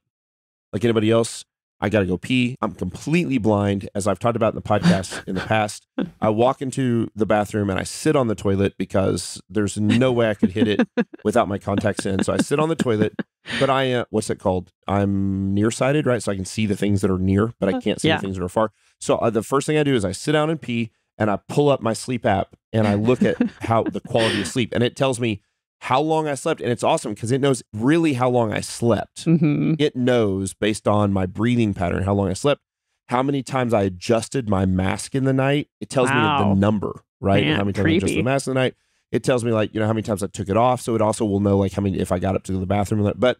like anybody else. I got to go pee. I'm completely blind, as I've talked about in the podcast (laughs) in the past. I walk into the bathroom and I sit on the toilet because there's no way I could hit it without my contacts in. So I sit on the toilet, but I, uh, what's it called? I'm nearsighted, right? So I can see the things that are near, but I can't see Yeah. the things that are far. So uh, the first thing I do is I sit down and pee and I pull up my sleep app and I look at how the quality of sleep and it tells me how long I slept. And it's awesome because it knows really how long I slept. hmm It knows based on my breathing pattern how long I slept, how many times I adjusted my mask in the night. It tells me the number, right? Man, how many times I adjusted the mask in the night. It tells me like, you know, how many times I took it off. So it also will know like how many if I got up to the bathroom. And that. But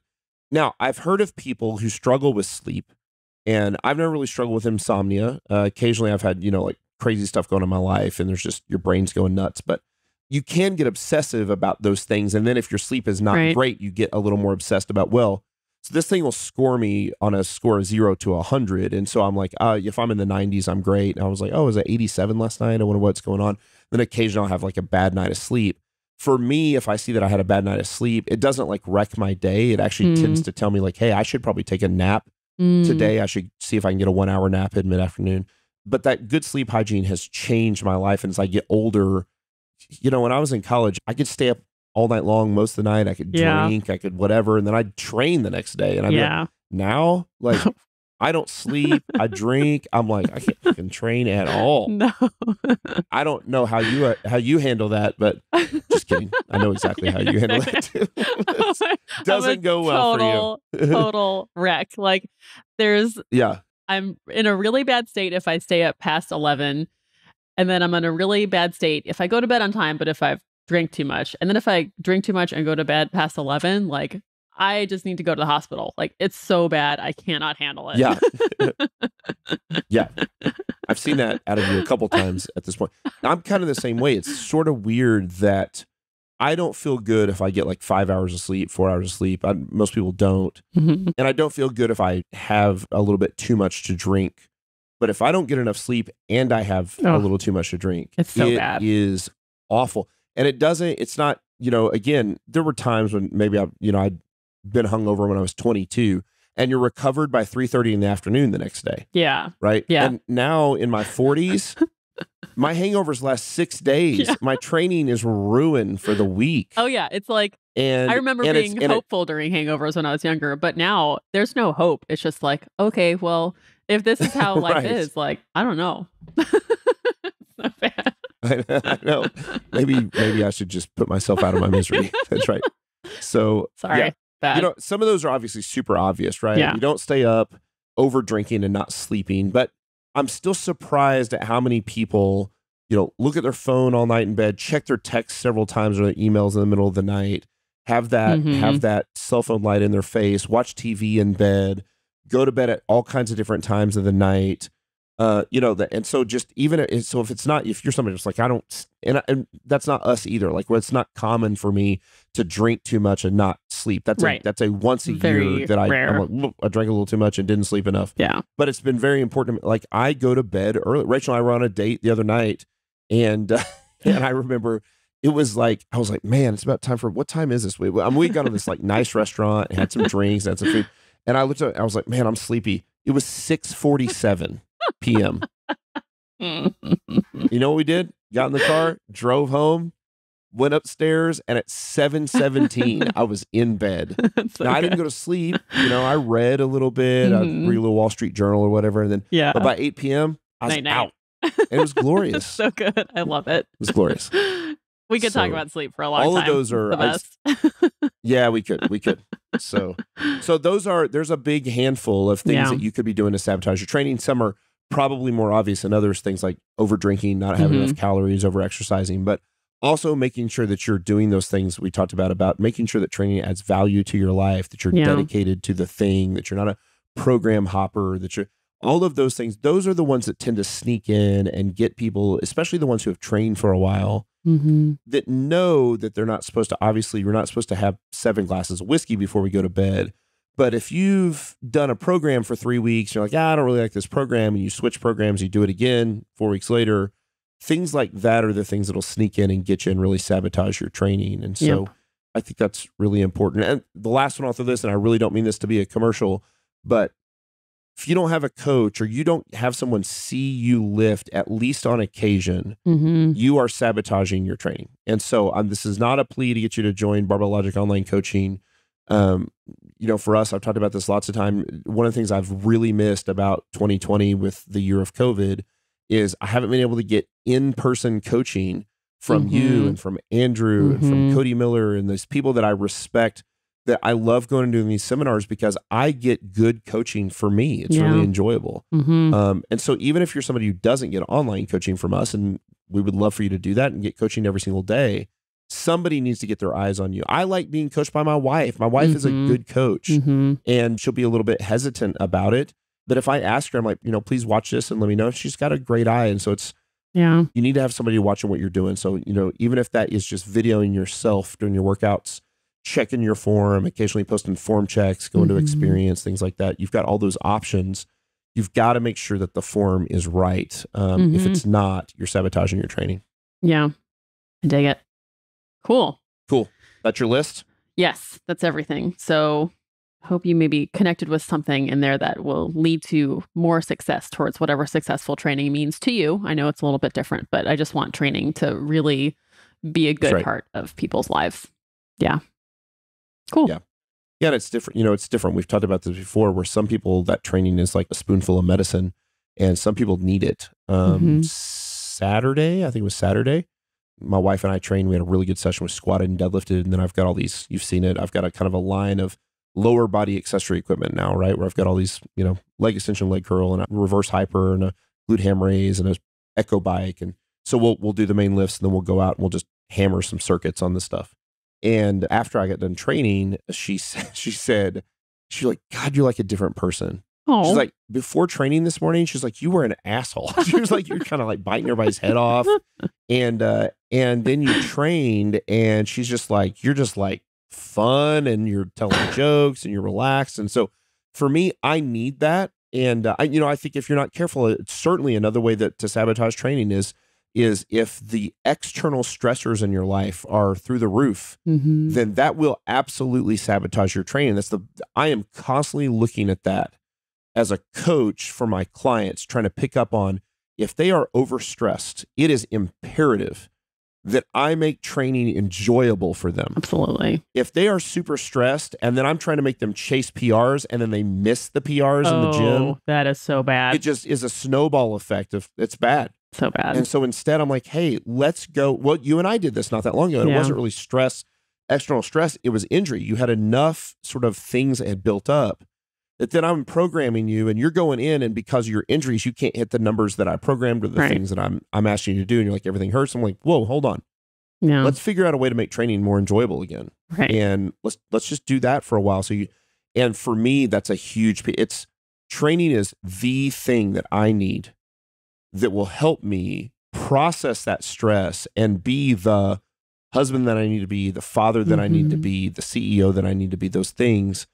now I've heard of people who struggle with sleep, and I've never really struggled with insomnia. Uh, occasionally I've had, you know, like crazy stuff going on in my life, and there's just your brain's going nuts. But you can get obsessive about those things. And then if your sleep is not Right. great, you get a little more obsessed about, well, so this thing will score me on a score of zero to a hundred. And so I'm like, uh, if I'm in the 90s, I'm great. And I was like, oh, was it 87 last night? I wonder what's going on. Then occasionally I'll have like a bad night of sleep. For me, if I see that I had a bad night of sleep, it doesn't like wreck my day. It actually Mm. tends to tell me like, hey, I should probably take a nap Mm. today. I should see if I can get a one hour nap in mid afternoon. But that good sleep hygiene has changed my life. And as I get older, you know, when I was in college, I could stay up all night long most of the night. I could Yeah. drink, I could whatever, and then I'd train the next day. And I'm be like, now, like, (laughs) I don't sleep, I drink. I'm like, I can't fucking train at all. No. (laughs) I don't know how you uh, how you handle that, but just kidding. I know exactly how you handle that too. (laughs) Doesn't go well total, for you. total wreck. Like there's yeah, I'm in a really bad state if I stay up past 11 and then I'm in a really bad state if I go to bed on time but if I've drank too much. And then if I drink too much and go to bed past 11 like I just need to go to the hospital. Like it's so bad I cannot handle it. yeah, (laughs) yeah. I've seen that out of you a couple times at this point. I'm kind of the same way. It's sort of weird that I don't feel good if I get like five hours of sleep, four hours of sleep. I, most people don't. Mhm. And I don't feel good if I have a little bit too much to drink. But if I don't get enough sleep and I have a Oh. little too much to drink, It's so it bad. is awful. And it doesn't, it's not, you know, again, there were times when maybe I, you know, I'd been hungover when I was 22 and you're recovered by 3.30 in the afternoon the next day, Yeah. right? Yeah. And now in my 40s, (laughs) my hangovers last six days. Yeah. My training is ruined for the week. Oh yeah, it's like and I remember and being and it- hopeful during hangovers when I was younger, but now there's no hope. It's just like, okay, well, if this is how (laughs) life Right. is, like, I don't know. (laughs) not bad. (laughs) I know. Maybe maybe I should just put myself out of my misery. That's right. So Sorry. yeah, Bad. you know, some of those are obviously super obvious, right? Yeah. You don't stay up over drinking and not sleeping, but I'm still surprised at how many people, you know, look at their phone all night in bed, check their texts several times or their emails in the middle of the night, have that Mhm. have that cell phone light in their face, watch TV in bed, go to bed at all kinds of different times of the night. Uh, you know, that, and so just even if- so, if it's not, if you're somebody that's like, I don't, and, I- and that's not us either. Like, where it's not common for me to drink too much and not sleep. That's Right. a that's a once a Very year that I. I'm like, "Look, I drank a little too much and didn't sleep enough. yeah. But it's been very important. to me. Like, I go to bed early. Rachel and I were on a date the other night, and uh, (laughs) and I remember it was like I was like, man, it's about time for what time is this? We I mean, we got to this like nice restaurant, had some drinks, had some food, and I looked at, I was like, man, I'm sleepy. It was six forty seven (laughs) p.m. You know what we did? Got in the car, drove home, went upstairs, and at 717, (laughs) I was in bed. So Now, I didn't go to sleep. You know, I read a little bit, I Mhm. read a little Wall Street Journal or whatever. And then Yeah. but by 8 p.m., I was Night, night. out. And it was glorious. It's (laughs) so good. I love it. It was glorious. We could talk about sleep for a long all of those are- the I best. Yeah, we could. We could. (laughs) So, so those are, there's a big handful of things Yeah. that you could be doing to sabotage your training. Some are probably more obvious than others, things like over drinking, not having Mhm. enough calories, over exercising, but also making sure that you're doing those things we talked about, about making sure that training adds value to your life, that you're Yeah. dedicated to the thing, that you're not a program hopper, that you're, all of those things, those are the ones that tend to sneak in and get people, especially the ones who have trained for a while, Mhm. that know that they're not supposed to obviously you're not supposed to have seven glasses of whiskey before we go to bed but if you've done a program for three weeks you're like ah, i don't really like this program and you switch programs you do it again four weeks later things like that are the things that'll sneak in and get you and really sabotage your training and so Yep. i think that's really important and the last one i'll throw this and i really don't mean this to be a commercial but if you don't have a coach or you don't have someone see you lift at least on occasion Mhm. you are sabotaging your training. And so um, this is not a plea to get you to join Barbell Logic online coaching. Um, you know, for us, I've talked about this lots of time. One of the things I've really missed about 2020 with the year of COVID is I haven't been able to get in-person coaching from you Mhm. and from Andrew and from Mhm. Cody Miller and those people that I respect that I love going and doing these seminars because I get good coaching for me. It's Yeah. really enjoyable. Mhm. Um, and so even if you're somebody who doesn't get online coaching from us, and we would love for you to do that and get coaching every single day, somebody needs to get their eyes on you. I like being coached by my wife. My wife is a Mhm. good coach Mhm. and she'll be a little bit hesitant about it. But if I ask her, I'm like, you know, please watch this and let me know. She's got a great eye. And so it's, Yeah. you need to have somebody watching what you're doing. So, you know, even if that is just videoing yourself doing your workouts, checking your form, occasionally posting form checks, going to Mhm. experience, things like that, you've got all those options. You've got to make sure that the form is right. Um, If Mhm. it's not, you're sabotaging your training. Yeah. I dig it. Cool. Cool. That's your list. Yes, that's everything. So I hope you maybe connected with something in there that will lead to more success towards whatever successful training means to you. I know it's a little bit different, but I just want training to really be a good right. part of people's lives. Yeah. Cool. Yeah. Yeah, and it's different. You know, it's different. We've talked about this before, where some people that training is like a spoonful of medicine, and some people need it. Um, Mhm. Saturday, I think it was Saturday. My wife and I trained. We had a really good session with squatted and deadlifted, and then I've got all these. You've seen it. I've got a kind of a line of lower body accessory equipment now, right? Where I've got all these, you know, leg extension, leg curl, and a reverse hyper, and a glute ham raise, and a echo bike, and so we'll we'll do the main lifts, and then we'll go out and we'll just hammer some circuits on this stuff. And after I got done training, she said, (laughs) she said, she's like, God, you're like a different person. Oh, She's like, before training this morning, she's like, you were an asshole. (laughs) she was like, you're kind of like biting everybody's head off. And uh, and then you (laughs) trained, and she's just like, you're just like fun and you're telling (sighs) jokes and you're relaxed. And so for me, I need that. And uh, I, you know, I think if you're not careful, it's certainly another way that to sabotage training is is if the external stressors in your life are through the roof, Mhm. then that will absolutely sabotage your training. That's the I am constantly looking at that as a coach for my clients, trying to pick up on if they are overstressed, it is imperative that I make training enjoyable for them. absolutely. If they are super stressed and then I'm trying to make them chase PRs and then they miss the PRs in the gym, Oh, that is so bad. it just is a snowball effect of it's bad. So bad. And so instead, I'm like, hey, let's go. Well, you and I did this not that long ago. and It wasn't really stress, external stress. It was injury. You had enough sort of things that had built up that then I'm programming you and you're going in and because of your injuries, you can't hit the numbers that I programmed or the Right. things that I'm I'm asking you to do. And you're like, everything hurts. I'm like, whoa, hold on. yeah. Let's figure out a way to make training more enjoyable again. right. And let's let's just do that for a while. So you and for me, that's a huge it's training is the thing that I need that will help me process that stress and be the husband that I need to be, the father that I need to Mhm. be, the CEO that I need to be, those things.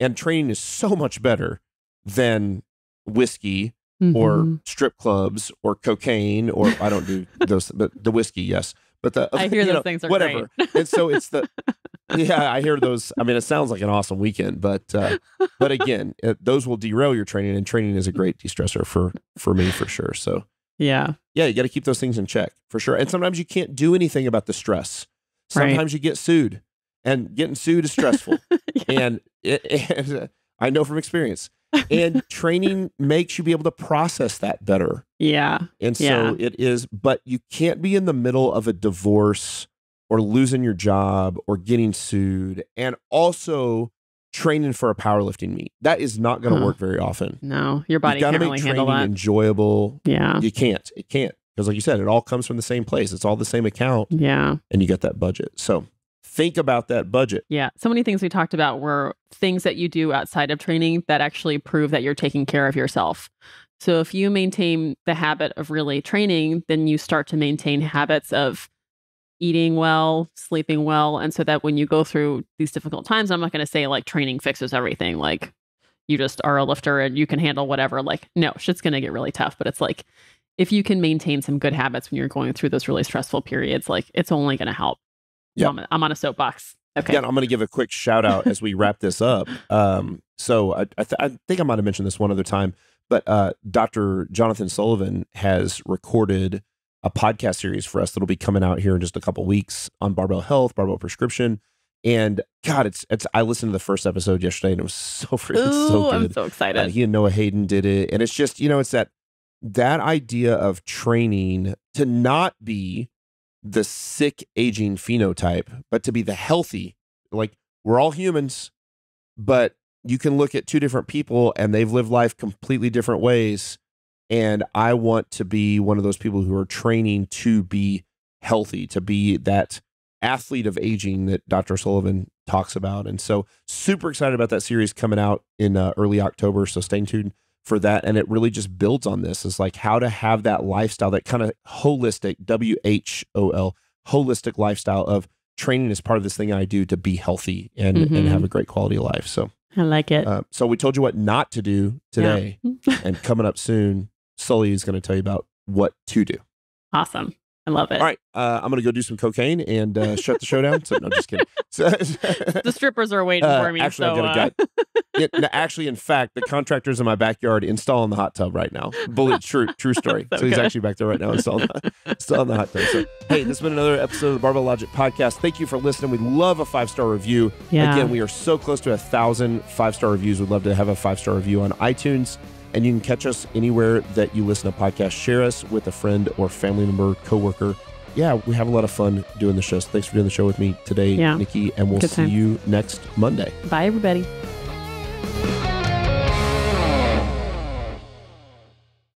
And training is so much better than whiskey or Mhm. strip clubs or cocaine or I don't do (laughs) those, but the whiskey, yes. But the I hear those know, things are whatever. great. and so it's the (laughs) yeah, I hear those. I mean, it sounds like an awesome weekend, but uh, but again, it, those will derail your training, and training is a great de-stressor for for me for sure. So Yeah. Yeah, you got to keep those things in check for sure. And sometimes you can't do anything about the stress. Right. Sometimes you get sued, and getting sued is stressful. (laughs) Yeah. and, it, and uh, (laughs) I know from experience. And (laughs) training makes you be able to process that better. Yeah. And so Yeah. it is, but you can't be in the middle of a divorce or losing your job or getting sued and also training for a powerlifting meet. That is not going to Huh. work very often. No, your body you got to can't make really training handle that. enjoyable. yeah. You can't. It can't. Because like you said, it all comes from the same place. It's all the same account Yeah. and you got that budget. So think about that budget. Yeah. So many things we talked about were things that you do outside of training that actually prove that you're taking care of yourself. So if you maintain the habit of really training, then you start to maintain habits of eating well, sleeping well. And so that when you go through these difficult times, I'm not going to say like training fixes everything. Like you just are a lifter and you can handle whatever. Like, no, shit's going to get really tough. But it's like, if you can maintain some good habits when you're going through those really stressful periods, like it's only going to help. Yeah. I'm, I'm on a soapbox. Okay. Again, I'm going to give a quick shout out as we wrap this up. Um, so I, I, th- I think I might have mentioned this one other time, but uh, Dr. Jonathan Sullivan has recorded a podcast series for us that'll be coming out here in just a couple weeks on barbell health, barbell prescription. And God, it's it's. I listened to the first episode yesterday, and it was (laughs) so freaking Ooh, so I'm so excited. Uh, he and Noah Hayden did it, and it's just you know, it's that that idea of training to not be the sick aging phenotype, but to be the healthy. Like we're all humans, but you can look at two different people and they've lived life completely different ways. And I want to be one of those people who are training to be healthy, to be that athlete of aging that Dr. Sullivan talks about. And so, super excited about that series coming out in uh, early October. So, stay tuned for that. And it really just builds on this is like how to have that lifestyle, that kind of holistic, W H O L, holistic lifestyle of training is part of this thing I do to be healthy and, and Mhm. have a great quality of life. So, I like it. uh, so we told you what not to do today, Yeah. (laughs) and coming up soon, Sully is going to tell you about what to do. awesome. I love it. All right, uh, I'm going to go do some cocaine and uh, shut the show down. So, no, just kidding. So, (laughs) (laughs) The strippers are waiting Uh, for me. actually, so, got a uh. Yeah, (laughs) no, actually, in fact, the contractor's in my backyard installing the hot tub right now. Bullet, true, true story. So so, he's actually back there right now installing, the, installing the hot tub. So, hey, this has been another episode of the Barbell Logic podcast. Thank you for listening. We love a five star review. yeah. Again, we are so close to a thousand five star reviews. We'd love to have a five star review on iTunes. And you can catch us anywhere that you listen to podcasts. Share us with a friend or family member, coworker. Yeah, we have a lot of fun doing the show. So thanks for doing the show with me today, Yeah. Nikki. And we'll Good see time. you next Monday. Bye, everybody.